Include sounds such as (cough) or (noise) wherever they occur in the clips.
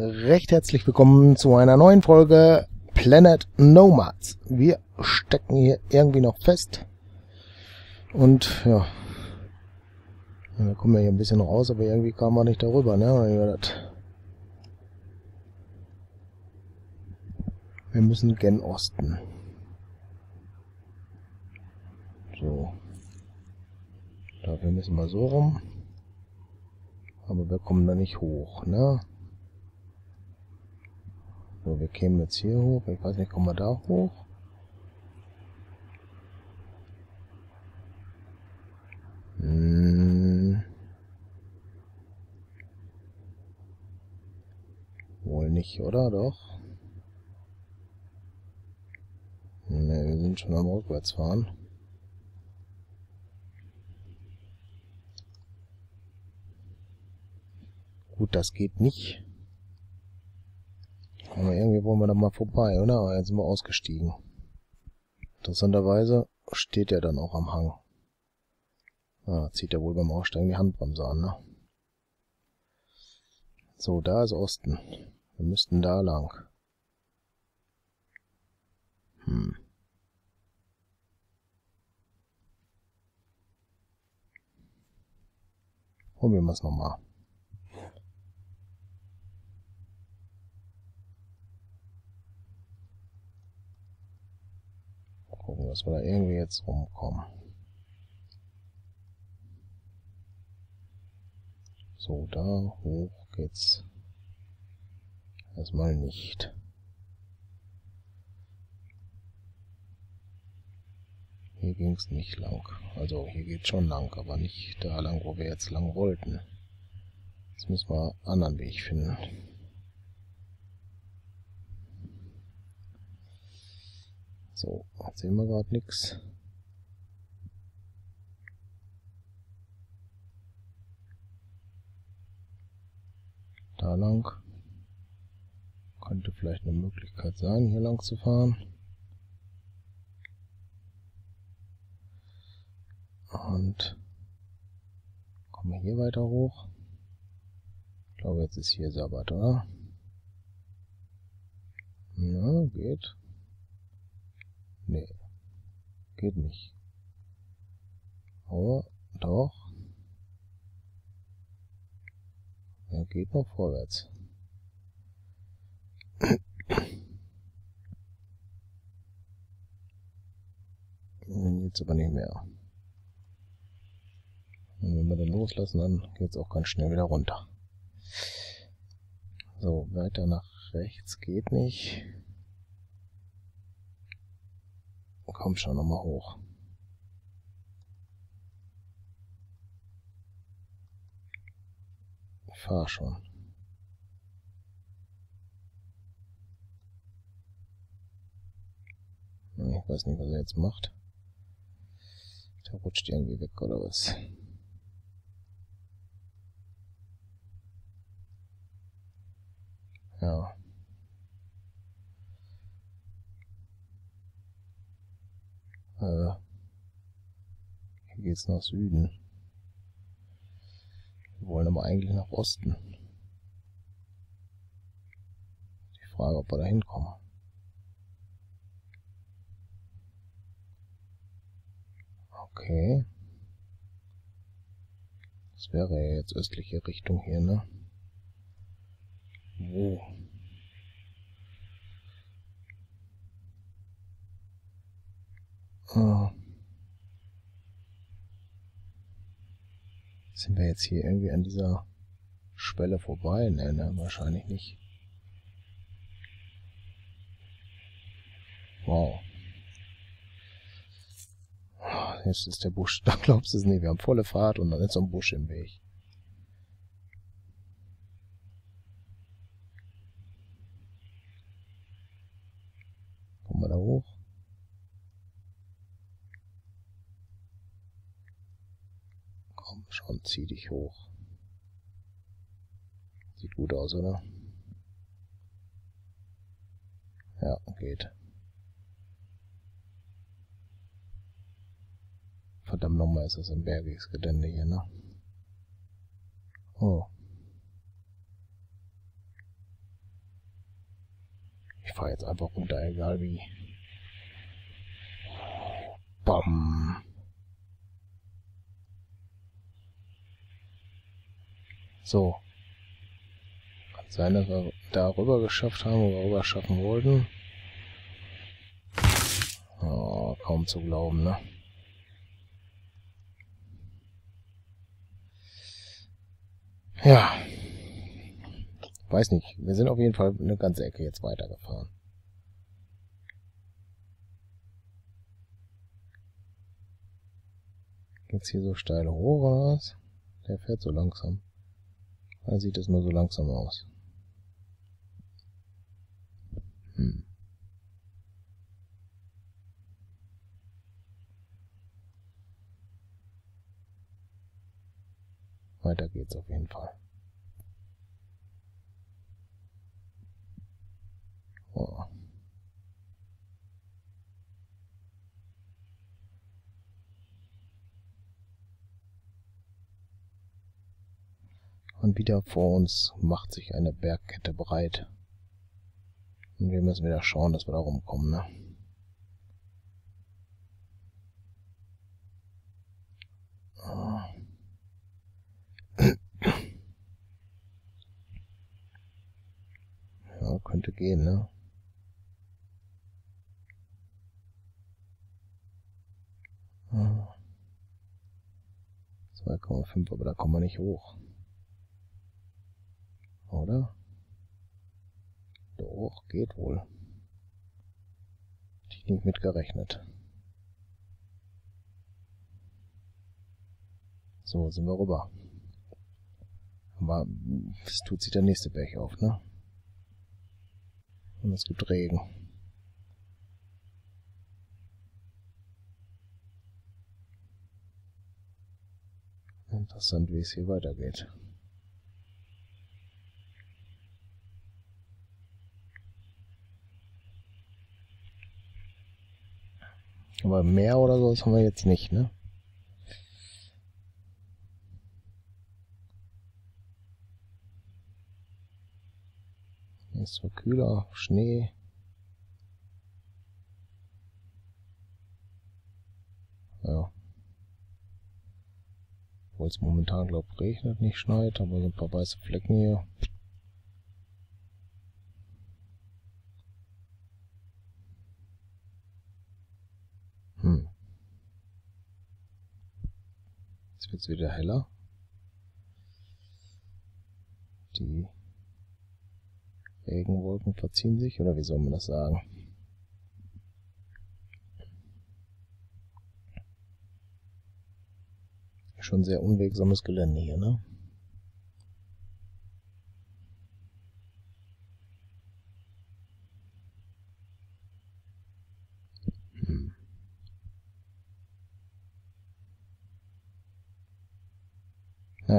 recht herzlich willkommen zu einer neuen Folge Planet Nomads. Wir stecken hier irgendwie noch fest. Und ja, wir kommen ja hier ein bisschen raus, aber irgendwie kam man nicht darüber, ne? Wir müssen gen Osten. So. Dafür müssen wir so rum. Aber wir kommen da nicht hoch, ne? So, wir kämen jetzt hier hoch. Ich weiß nicht, kommen wir da hoch? Hm. Wohl nicht, oder? Doch. Ne, wir sind schon am Rückwärtsfahren. Gut, das geht nicht. Aber irgendwie wollen wir da mal vorbei, oder? Jetzt sind wir ausgestiegen. Interessanterweise steht er dann auch am Hang. Ah, zieht er wohl beim Aussteigen die Handbremse an, ne? So, da ist Osten. Wir müssten da lang. Hm. Probieren wir es nochmal. Gucken, dass wir da irgendwie jetzt rumkommen. So, da hoch geht's erstmal nicht. Hier ging's nicht lang. Also hier geht's schon lang, aber nicht da lang, wo wir jetzt lang wollten. Jetzt müssen wir einen anderen Weg finden. So, jetzt sehen wir gerade nichts. Da lang. Könnte vielleicht eine Möglichkeit sein, hier lang zu fahren. Und kommen wir hier weiter hoch. Ich glaube, jetzt ist hier Sabbat, oder? Na, geht. Nee. Geht nicht. Aber doch. Er geht noch vorwärts. Jetzt aber nicht mehr. Und wenn wir dann loslassen, dann geht es auch ganz schnell wieder runter. So, weiter nach rechts geht nicht. Komm schon nochmal hoch. Fahr schon. Ich weiß nicht, was er jetzt macht. Der rutscht irgendwie weg oder was. Ja. Äh, hier geht's nach Süden. Wir wollen aber eigentlich nach Osten. Die Frage, ob wir da hinkommen. Okay. Das wäre ja jetzt östliche Richtung hier, ne? Wo? Oh. Sind wir jetzt hier irgendwie an dieser Schwelle vorbei? Ne, ne, wahrscheinlich nicht. Wow. Jetzt ist der Busch, (laughs) da glaubst du es nicht, wir haben volle Fahrt und dann ist so ein Busch im Weg. Kommen wir da hoch? Schon, zieh dich hoch. Sieht gut aus, oder? Ja, geht. Verdammt nochmal ist das ein bergiges Gelände hier, ne? Oh. Ich fahre jetzt einfach runter, egal wie. Bam. So. Kann sein, dass wir darüber geschafft haben, wo wir rüber schaffen wollten. Oh, kaum zu glauben, ne? Ja. Weiß nicht. Wir sind auf jeden Fall eine ganze Ecke jetzt weitergefahren. Geht's hier so steil hoch oder was? Der fährt so langsam. Da sieht es nur so langsam aus. Hm. Weiter geht's auf jeden Fall. Oh. Und wieder vor uns macht sich eine Bergkette breit. Und wir müssen wieder schauen, dass wir da rumkommen, ne? Ja, könnte gehen, ne? Ah. 2,5, aber da kommen wir nicht hoch. Oder? Doch, geht wohl. Hätte ich nicht mitgerechnet. So, sind wir rüber. Aber es tut sich der nächste Berg auf, ne? Und es gibt Regen. Interessant, wie es hier weitergeht. Aber mehr oder so haben wir jetzt nicht, ne? Ist zwar kühler, Schnee. Ja. Obwohl es momentan, glaube ich, regnet, nicht schneit, aber so ein paar weiße Flecken hier. Jetzt wird es wieder heller. Die Regenwolken verziehen sich, oder wie soll man das sagen? Schon sehr unwegsames Gelände hier, ne?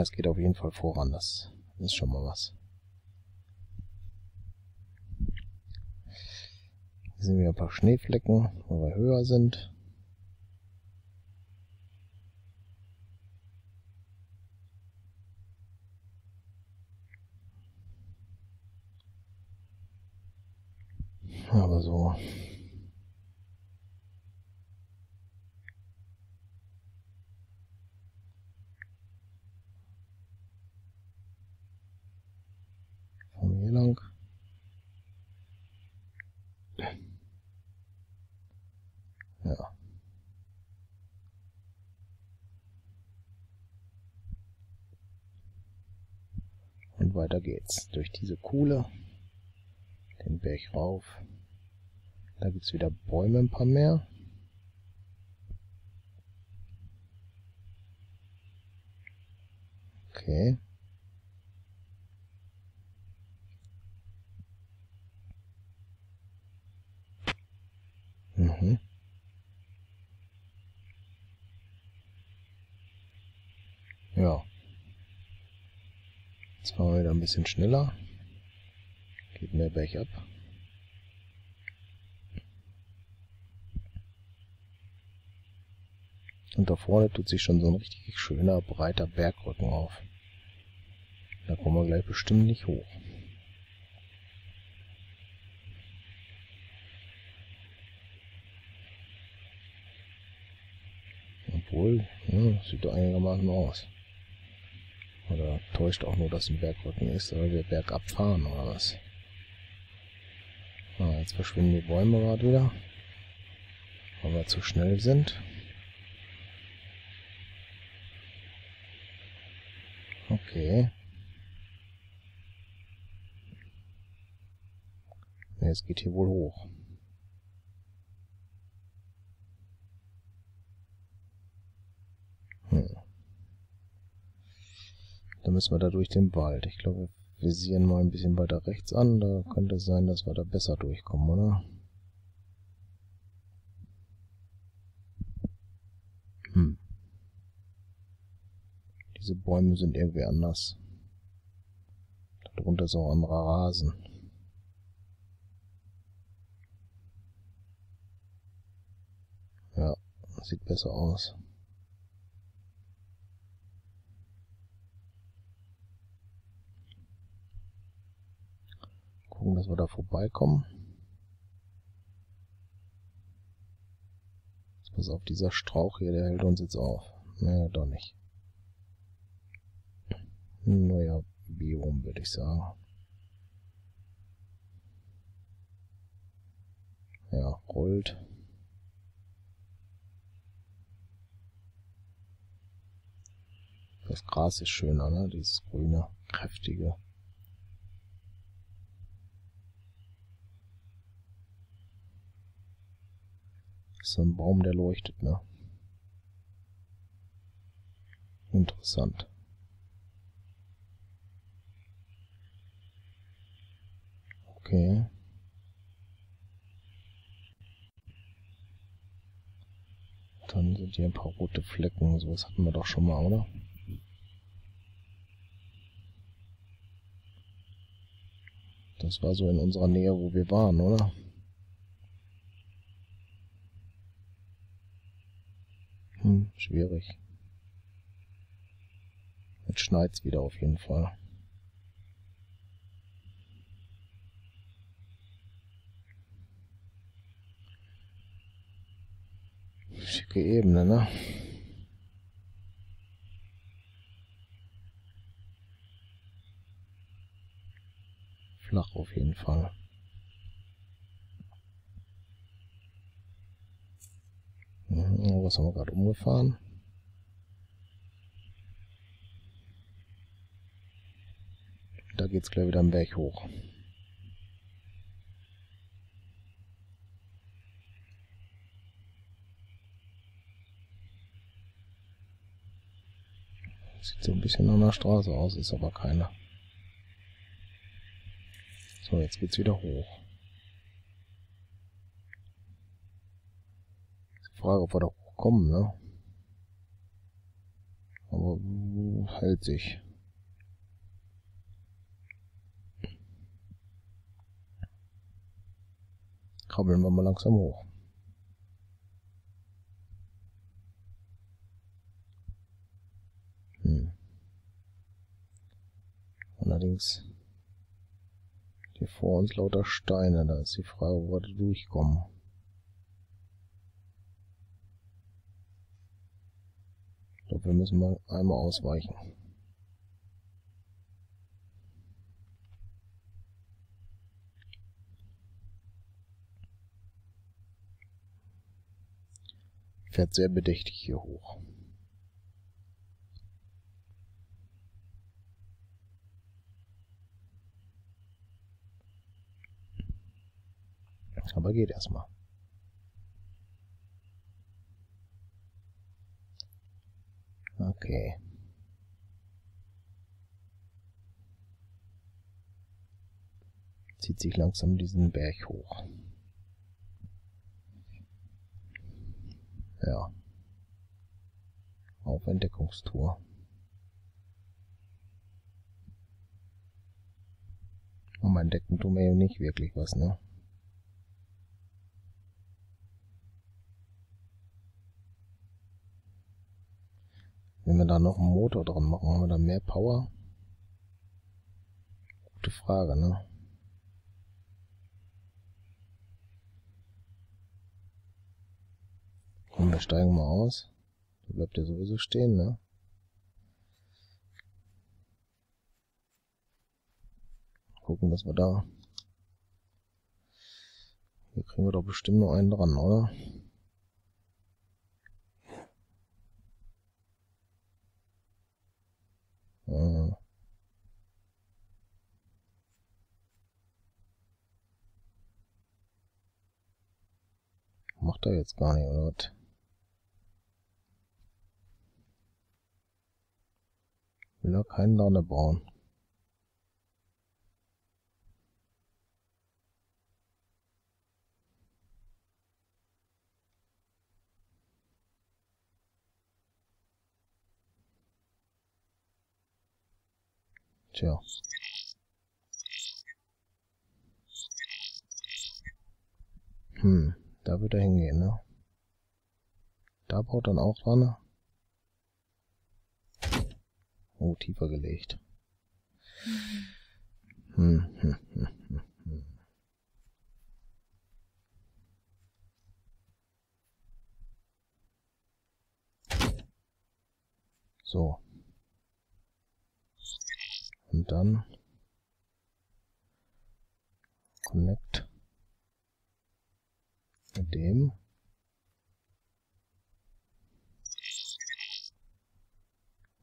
Ja, es geht auf jeden Fall voran, das ist schon mal was. Hier sehen wir ein paar Schneeflecken, wo wir höher sind. Aber so. Fahren wir hier lang. Ja. Und weiter geht's. Durch diese Kuhle. Den Berg rauf. Da gibt's wieder Bäume ein paar mehr. Okay. bisschen schneller. Geht mehr bergab. Und da vorne tut sich schon so ein richtig schöner, breiter Bergrücken auf. Da kommen wir gleich bestimmt nicht hoch. Obwohl, ja, sieht doch einigermaßen aus. Oder täuscht auch nur, dass ein Bergrücken ist, weil wir bergab fahren, oder was? Ah, jetzt verschwinden die Bäume gerade wieder. Weil wir zu schnell sind. Okay. Es geht hier wohl hoch. Dann müssen wir da durch den Wald. Ich glaube, wir visieren mal ein bisschen weiter rechts an. Da könnte es sein, dass wir da besser durchkommen, oder? Hm. Diese Bäume sind irgendwie anders. Darunter ist auch anderer Rasen. Ja, sieht besser aus. Gucken, dass wir da vorbeikommen. Jetzt pass auf, dieser Strauch hier, der hält uns jetzt auf. Naja, doch nicht. Neuer Biom, würde ich sagen. Ja, rollt. Das Gras ist schöner, ne? Dieses grüne, kräftige. Ist ein Baum, der leuchtet, ne? Interessant. Okay. Dann sind hier ein paar rote Flecken. Sowas hatten wir doch schon mal, oder? Das war so in unserer Nähe, wo wir waren, oder? Hm, schwierig. Jetzt schneit's wieder auf jeden Fall. Schicke Ebene, ne? Flach auf jeden Fall. Was haben wir gerade umgefahren? Da geht's gleich wieder am Berg hoch. Sieht so ein bisschen an der Straße aus, ist aber keine. So, jetzt geht's wieder hoch. Frage, ob wir da hochkommen, ne? Aber hält sich. Krabbeln wir mal langsam hoch. Hm. Allerdings hier vor uns lauter Steine. Da ist die Frage, wo wir durchkommen. Glaube, wir müssen mal einmal ausweichen. Fährt sehr bedächtig hier hoch. Aber geht erstmal. Okay. Zieht sich langsam diesen Berg hoch. Ja. Auf Entdeckungstour. Und entdecken tun wir ja nicht wirklich was, ne? Wenn wir da noch einen Motor dran machen, haben wir dann mehr Power? Gute Frage, ne? Komm, wir steigen mal aus. Bleibt der sowieso stehen, ne? Gucken, dass wir da... Hier kriegen wir doch bestimmt noch einen dran, oder? Äh. Macht er jetzt gar nicht, oder was? Will er keinen Lade bauen. Tja. Hm, da wird er hingehen, ne? Da baut dann auch dran. Oh, tiefer gelegt. Hm, hm, hm, hm, hm. So. Und dann Connect mit dem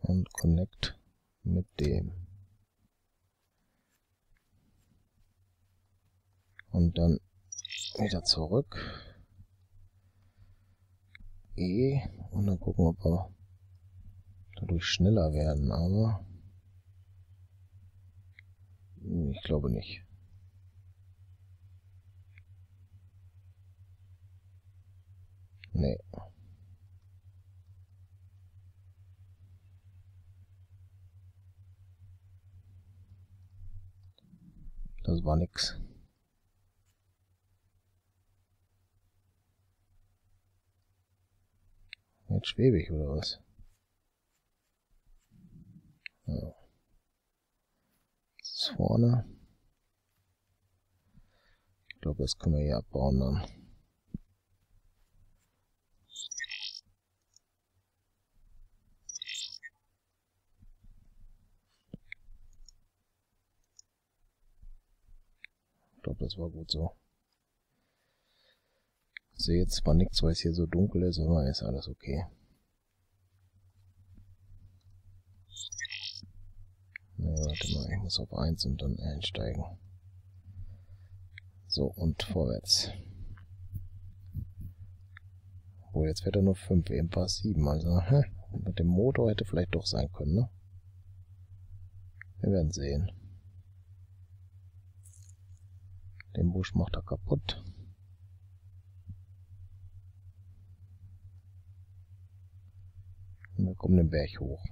und Connect mit dem. Und dann wieder zurück. E und dann gucken, ob wir dadurch schneller werden, aber ich glaube nicht. Nee. Das war nix. Jetzt schwebe ich oder was? Ja vorne. Ich glaube, das können wir hier abbauen dann. Glaube, das war gut so. Ich sehe jetzt zwar nichts, weil es hier so dunkel ist, aber ist alles okay. Ne, warte mal, ich muss auf 1 und dann einsteigen. So, und vorwärts. Oh, jetzt wird er nur 5, eben war es 7, also hä? mit dem Motor hätte vielleicht doch sein können, ne? Wir werden sehen. Den Busch macht er kaputt. Und wir kommen den Berg hoch.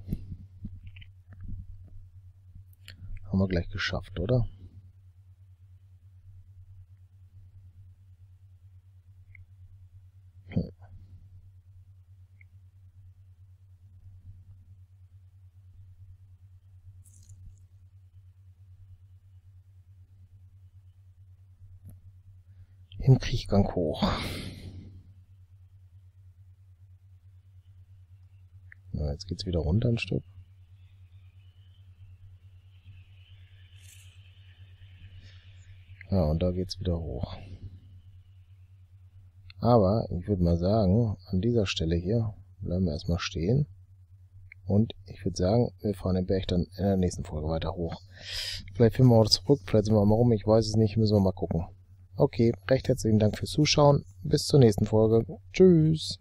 Haben wir gleich geschafft, oder? Hm. Im Kriechgang hoch. Na, jetzt geht's wieder runter ein Stück. Ja, und da geht's wieder hoch. Aber ich würde mal sagen, an dieser Stelle hier bleiben wir erstmal stehen. Und ich würde sagen, wir fahren den Berg dann in der nächsten Folge weiter hoch. Vielleicht finden wir auch zurück, vielleicht sind wir mal rum, ich weiß es nicht, müssen wir mal gucken. Okay, recht herzlichen Dank fürs Zuschauen. Bis zur nächsten Folge. Tschüss.